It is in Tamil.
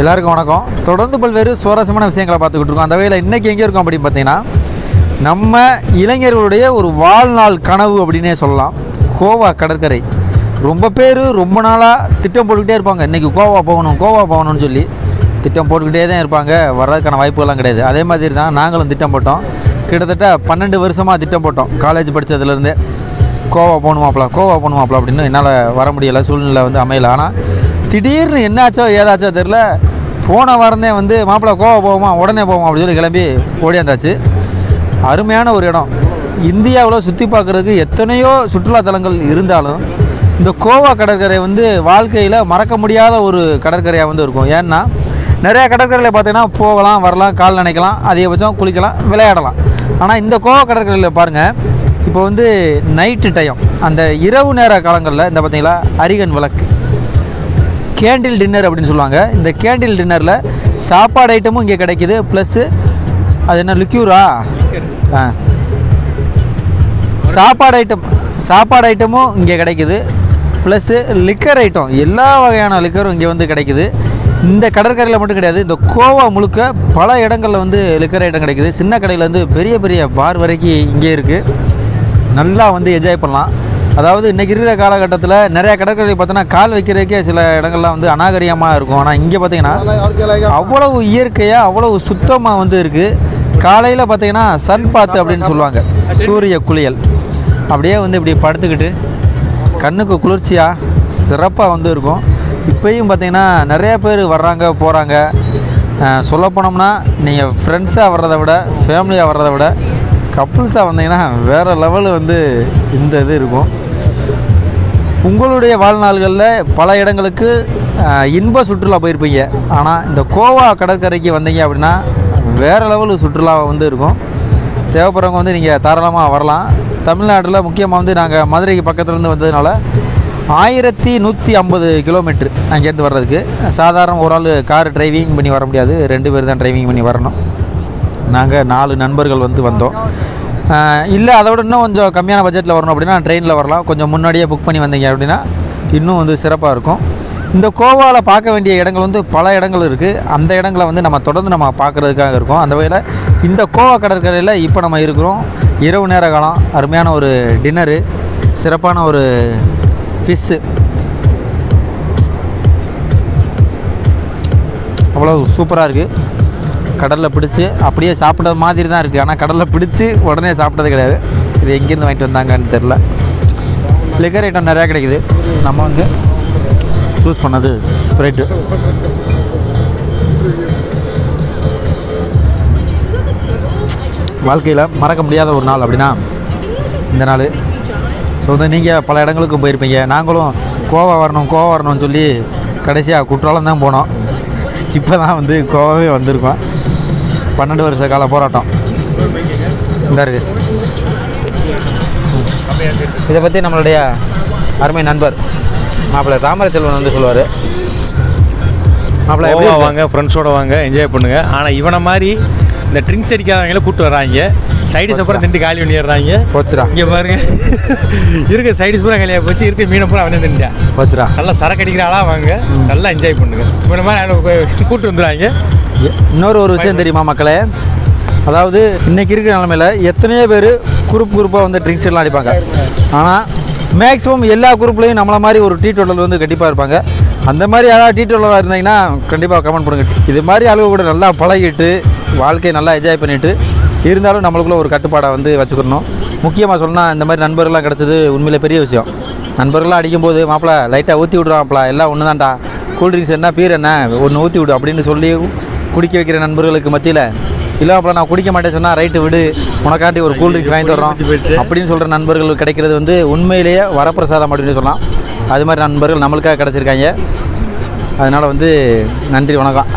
எல்லாருக்கும் வணக்கம். தொடர்ந்து பல்வேறு சுவாரஸ்யமான விஷயங்களை பார்த்துக்கிட்டு இருக்கோம். அந்த வகையில் இன்றைக்கி எங்கே இருக்கோம் அப்படின்னு பார்த்தீங்கன்னா நம்ம இளைஞர்களுடைய ஒரு வாழ்நாள் கனவு அப்படின்னே சொல்லலாம். கோவா கடற்கரை. ரொம்ப பேர் ரொம்ப நாளாக திட்டம் போட்டுக்கிட்டே இருப்பாங்க. இன்றைக்கி கோவா போகணும் கோவா போகணும்னு சொல்லி திட்டம் போட்டுக்கிட்டே தான் இருப்பாங்க. வர்றதுக்கான வாய்ப்புகள்லாம் கிடையாது. அதே மாதிரி தான் நாங்களும் திட்டம் போட்டோம். கிட்டத்தட்ட பன்னெண்டு வருஷமாக திட்டம் போட்டோம். காலேஜ் படித்ததுலேருந்தே கோவா போகணுமாப்ல கோவா போகணுமாப்ல அப்படின்னு என்னால் வர முடியலை. சூழ்நிலை வந்து அமையல. ஆனால் திடீர்னு என்னாச்சோ ஏதாச்சோ தெரில போன வாரந்தே வந்து மாப்பிள்ளை கோவா போவோமா உடனே போவோம் அப்படின்னு சொல்லி கிளம்பி ஓடியாந்தாச்சு அருமையான ஒரு இடம். இந்தியாவில் சுற்றி பார்க்குறதுக்கு எத்தனையோ சுற்றுலாத்தலங்கள் இருந்தாலும் இந்த கோவா கடற்கரை வந்து வாழ்க்கையில் மறக்க முடியாத ஒரு கடற்கரையாக வந்து இருக்கும். ஏன்னா நிறையா கடற்கரையில் பார்த்தீங்கன்னா போகலாம் வரலாம் கால் நினைக்கலாம் அதிகபட்சம் குளிக்கலாம் விளையாடலாம். ஆனால் இந்த கோவா கடற்கரையில் பாருங்கள் இப்போ வந்து நைட்டு டைம் அந்த இரவு நேர காலங்களில் இந்த பார்த்தீங்களா அரிகன் விளக்கு. கேண்டில் டின்னர் அப்படின்னு சொல்லுவாங்க. இந்த கேண்டில் டின்னரில் சாப்பாடு ஐட்டமும் இங்கே கிடைக்குது. ப்ளஸ்ஸு அது என்ன லிக்யூரா ஆ. சாப்பாடு ஐட்டம் சாப்பாடு ஐட்டமும் இங்கே கிடைக்குது. ப்ளஸ்ஸு லிக்கர் ஐட்டம் எல்லா வகையான லிக்கரும் இங்கே வந்து கிடைக்குது. இந்த கடற்கரையில் மட்டும் கிடையாது இந்த கோவா முழுக்க பல இடங்களில் வந்து லிக்கர் ஐட்டம் கிடைக்குது. சின்ன கடையிலேருந்து பெரிய பெரிய பார் வரைக்கும் இங்கே இருக்குது நல்லா வந்து என்ஜாய் பண்ணலாம். அதாவது இன்றைக்கி இருக்கிற காலகட்டத்தில் நிறையா கடற்கரை பார்த்தோன்னா கால் வைக்கிறதுக்கே சில இடங்கள்லாம் வந்து அநாகரிகமாக இருக்கும். ஆனால் இங்கே பார்த்தீங்கன்னா அவ்வளவு இயற்கையாக அவ்வளவு சுத்தமாக வந்து இருக்குது காலையில் பார்த்தீங்கன்னா சன் பாத்து அப்படின்னு சொல்லுவாங்க. சூரிய குளியல். அப்படியே வந்து இப்படி படுத்துக்கிட்டு கண்ணுக்கு குளிர்ச்சியாக சிறப்பாக வந்து இருக்கும். இப்போயும் பார்த்தீங்கன்னா நிறைய பேர் வர்றாங்க போகிறாங்க சொல்ல போனோம்னா நீங்கள் ஃப்ரெண்ட்ஸாக வர்றதை விட ஃபேமிலியாக வர்றதை விட கப்புள்ஸாக வந்தீங்கன்னா வேறு லெவலு வந்து இந்த இது இருக்கும். உங்களுடைய வாழ்நாள்களில் பல இடங்களுக்கு இன்ப சுற்றுலா போயிருப்பீங்க. ஆனால் இந்த கோவா கடற்கரைக்கு வந்தீங்க அப்படின்னா வேறு லெவலு சுற்றுலா வந்து இருக்கும். தேவைப்படுறவங்க வந்து நீங்கள் தாராளமாக வரலாம். தமிழ்நாட்டில் முக்கியமாக வந்து நாங்கள் மதுரைக்கு பக்கத்துலேருந்து வந்ததுனால ஆயிரத்தி நூற்றி ஐம்பது கிலோமீட்ரு அங்கேருந்து வர்றதுக்கு. சாதாரண ஒரு ஆள் கார் டிரைவிங் பண்ணி வர முடியாது. ரெண்டு பேர் தான் டிரைவிங் பண்ணி வரணும். நாங்கள் நாலு நண்பர்கள் வந்து வந்தோம். இல்லை அதை விட இன்னும் கொஞ்சம் கம்மியான பட்ஜெட்டில் வரணும் அப்படின்னா ட்ரெயினில் வரலாம். கொஞ்சம் முன்னாடியே புக் பண்ணி வந்தீங்க அப்படின்னா இன்னும் வந்து சிறப்பாக இருக்கும். இந்த கோவாவில் பார்க்க வேண்டிய இடங்கள் வந்து பல இடங்கள் இருக்குது அந்த இடங்களை வந்து நம்ம தொடர்ந்து நம்ம பார்க்குறதுக்காக இருக்கோம். அந்த வகையில் இந்த கோவா கடற்கரையில் இப்போ நம்ம இருக்கிறோம். இரவு நேர காலம் அருமையான ஒரு டின்னரு சிறப்பான ஒரு ஃபிஷ்ஷு அவ்வளோ சூப்பராக இருக்குது கடலில் பிடிச்சி அப்படியே சாப்பிட்ற மாதிரி தான் இருக்குது ஆனால் கடலில் பிடிச்சி உடனே சாப்பிட்டது கிடையாது. இது எங்கேருந்து வாங்கிட்டு வந்தாங்கன்னு தெரில லிக்கர் ஐட்டம் நிறையா கிடைக்குது. நம்ம வந்து சூஸ் பண்ணது ஸ்ப்ரைட்டு வாழ்க்கையில் மறக்க முடியாத ஒரு நாள் அப்படின்னா இந்த நாள். ஸோ வந்து நீங்கள் பல இடங்களுக்கு போயிருப்பீங்க. நாங்களும் கோவா வரணும் கோவா வரணும்னு சொல்லி கடைசியாக குற்றாலம் தான் போனோம். இப்போ தான் வந்து கோவாவே வந்திருக்கோம். பன்னெண்டு வருஷ கால போராட்டம். இந்த இருக்கு. இதை பற்றி நம்மளுடைய அருமை நண்பர் மாப்பிள்ளை தாமரை செல்வன் வந்து சொல்லுவார். மாப்பிள்ளை? வாங்க ஃப்ரெண்ட்ஸோட வாங்க என்ஜாய் பண்ணுங்க. ஆனால் இவனை மாதிரி இந்த ட்ரிங்க்ஸ் அடிக்காதவங்கள கூப்பிட்டு வர்றாங்க. சைடிஸ் அப்புறம் திண்டு காலி பண்ணிடுறாங்க. போச்சுடா. இங்கே பாருங்க. இருக்க சைடிஸ் பூரா காலியாக போச்சு. இருக்க மீனை பூரா அவனே தின்ட்டான் போச்சுடா. நல்லா சரக்கு அடிக்கிற ஆளா வாங்க. நல்லா என்ஜாய் பண்ணுங்க. இவனை மாதிரி ஆளை கூ- கூட்டு வந்துடுறாங்க இன்னொரு ஒரு விஷயம் தெரியுமா மக்களே? அதாவது இன்னைக்கு இருக்கிற நிலமையில எத்தனையோ பேர் குரூப் குரூப்பாக வந்து ட்ரிங்க்ஸ் எல்லாம் அடிப்பாங்க. ஆனால் மேக்ஸிமம் எல்லா குரூப்லேயும் நம்மளை மாதிரி ஒரு டீ டோட்டல் வந்து கண்டிப்பாக இருப்பாங்க. அந்த மாதிரி யாராவது டீ டோட்டலாக இருந்தீங்கன்னா கண்டிப்பாக கமெண்ட் பண்ணுங்க. இது மாதிரி ஆளுங்க கூட நல்லா பழகிட்டு வாழ்க்கையை நல்லா என்ஜாய் பண்ணிட்டு இருந்தாலும் நம்மளுக்குள்ள ஒரு கட்டுப்பாடை வந்து வச்சுக்கணும். முக்கியமாக சொன்னால் இந்த மாதிரி நண்பர்கள்லாம் கிடச்சது உண்மையில் பெரிய விஷயம். நண்பர்கள்லாம் அடிக்கும்போது மாப்பிள லைட்டாக ஊற்றி விட்றாப்ல எல்லாம் ஒன்று தான்டா கூல்ட்ரிங்க்ஸ் என்ன பீர் என்ன ஒன்று ஊற்றி விடு அப்படின்னு சொல்லி குடிக்க வைக்கிற நண்பர்களுக்கு மத்தியில் இல்லை அப்போ நான் குடிக்க மாட்டேன் சொன்னால் ரைட்டு விடு. உனக்காண்டி ஒரு கூல்ட்ரிங்க்ஸ் வாங்கி தர்றோம். அப்படின்னு சொல்கிற நண்பர்கள் கிடைக்கிறது வந்து உண்மையிலேயே வரப்பிரசாதம் அப்படின்னு சொல்லலாம். அது மாதிரி நண்பர்கள் நம்மளுக்காக கிடச்சிருக்காங்க. அதனால் வந்து நன்றி வணக்கம்.